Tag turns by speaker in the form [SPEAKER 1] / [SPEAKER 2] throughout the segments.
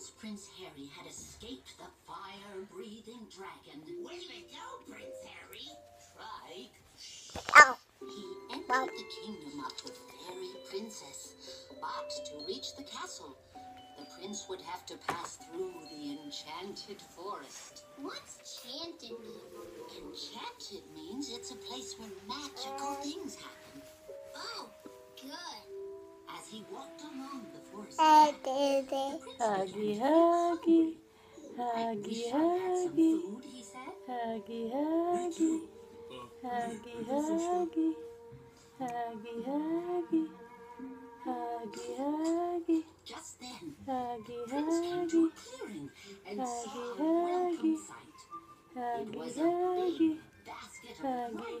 [SPEAKER 1] Once Prince Harry had escaped the fire-breathing dragon. Way to go, Prince Harry! Trike.
[SPEAKER 2] Oh.
[SPEAKER 1] He entered the kingdom of the fairy princess. But to reach the castle, the prince would have to pass through the enchanted forest.
[SPEAKER 2] What's enchanted mean?
[SPEAKER 1] Enchanted means it's a place where magical things happen.
[SPEAKER 2] Oh, good.
[SPEAKER 1] As he walked along the forest
[SPEAKER 2] Uh,
[SPEAKER 1] path, the prince
[SPEAKER 3] Huggy,
[SPEAKER 1] began to
[SPEAKER 3] huggy,
[SPEAKER 1] I
[SPEAKER 3] huggy,
[SPEAKER 1] wish I had some
[SPEAKER 3] huggy,
[SPEAKER 1] food, he said.
[SPEAKER 3] huggy, huggy, huggy, huggy, huggy, huggy, huggy, huggy,
[SPEAKER 1] Just then,
[SPEAKER 3] huggy,
[SPEAKER 1] Prince came to
[SPEAKER 3] huggy,
[SPEAKER 1] a clearing and
[SPEAKER 3] Huggy,
[SPEAKER 1] saw a
[SPEAKER 3] huggy.
[SPEAKER 1] welcome sight. It
[SPEAKER 3] huggy,
[SPEAKER 1] was a
[SPEAKER 3] huggy,
[SPEAKER 1] big basket of
[SPEAKER 3] Huggy,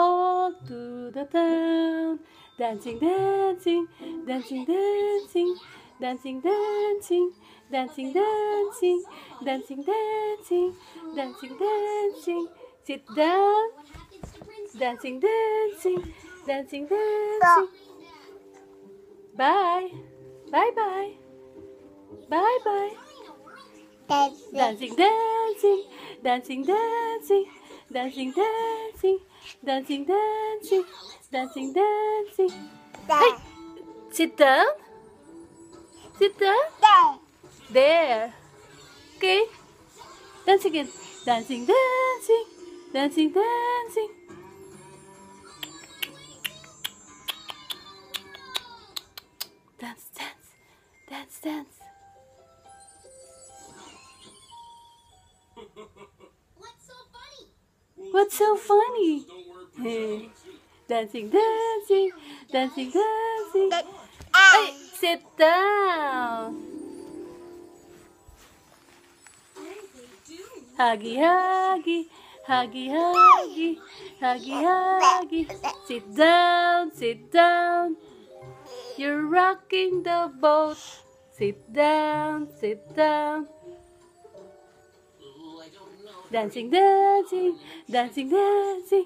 [SPEAKER 3] all through the town. Dancing, dancing, dancing, dancing, dancing, dancing, dancing, dancing, dancing, dancing, dancing, dancing. Sit down,
[SPEAKER 2] What happens to Prince
[SPEAKER 3] dancing, dancing, dancing, dancing. Bye, bye, bye, bye, bye. Dancing, dancing, dancing, dancing, dancing, dancing, dancing, dancing, dancing, dancing. Hey, sit down. Sit down. There. Okay. Dance again. Dancing, dancing, dancing, dancing. Dance, dance, dance, dance.
[SPEAKER 2] What's so funny?
[SPEAKER 3] Hey. Dancing, dancing, dancing, dancing. Hey, um. sit down. Huggy, huggy, huggy, huggy, huggy, huggy. Sit down, sit down. You're rocking the boat. Sit down, sit down. Dancing, dancing, dancing, dancing.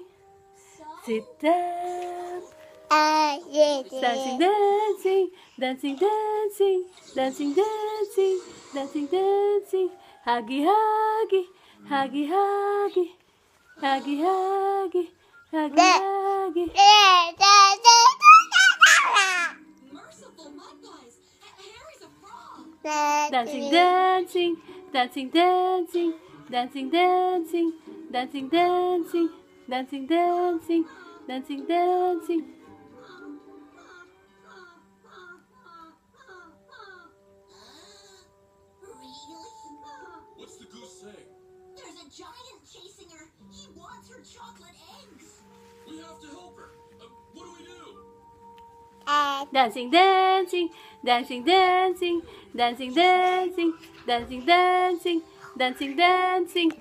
[SPEAKER 3] Sit down. Dancing, dancing, dancing, dancing, dancing, dancing, dancing, dancing. Huggy, huggy, huggy, huggy, huggy, huggy, huggy, huggy.
[SPEAKER 2] Merciful mud pies. Harry's a.
[SPEAKER 3] Dancing, dancing, dancing, dancing, dancing, dancing, dancing, dancing, dancing, dancing, dancing, dancing.
[SPEAKER 2] Really?
[SPEAKER 4] What's the goose say?
[SPEAKER 2] There's a giant chasing her. He wants her chocolate eggs.
[SPEAKER 4] We have to help her. Uh, what do we do?
[SPEAKER 3] Dancing, dancing, dancing, dancing, dancing, dancing, dancing, dancing, dancing, dancing.